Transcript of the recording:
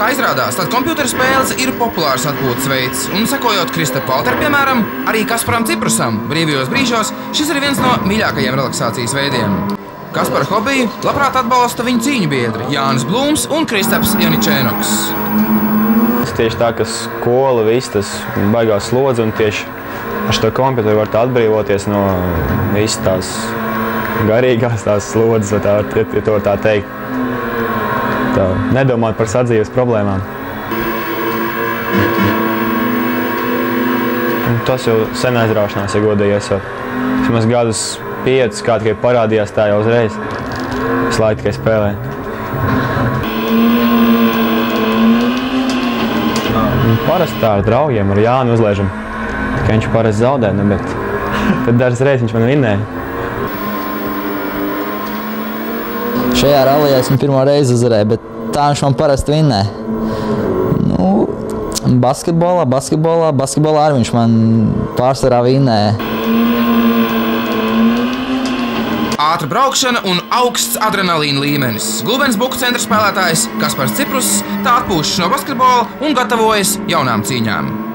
Kā izrādās, tad komputer spēles ir populārs atpūtas veids, un sekojot Kristapam Palteram, piemēram, arī Kasparam Ciprusam brīvajos brīžos, šis ir viens no mīļākajiem relaksācijas veidiem. Kaspara hobiju labprāt atbalsta viņa cīņu biedri Jānis Blūms un Kristaps Janičēnoks. Tieši tā, ka skola viss tas baigās slodzi un tieši ar šo komputeru var atbrīvoties no visas tās garīgās tās slodzes, vai tā, ja, ja to var tā teikt. Tā, nedomāt par sadzīves problēmām. Un tas jau sen aizraušanās, ja godīgi esot. Vismaz gadus piecus, kā tikai parādījās tā jau uzreiz. Visu laiku tikai spēlē. Un Parasti tā ar draugiem, ar Jānu uzliežam. Tikai viņš parasti zaudē, nu, bet tad dažas reizes viņš man vinnēja. Šajā rallija esmu pirmo reizi uzvarējis, bet tā viņš man parasti vinnē. Nu, basketbolā, basketbolā, basketbolā arī viņš man pārsvarā vinnēja. Ātra braukšana un augsts adrenalīna līmenis. Gulbens buku centra spēlētājs Kaspars Ciprus tā atpūšas no basketbola un gatavojas jaunām cīņām.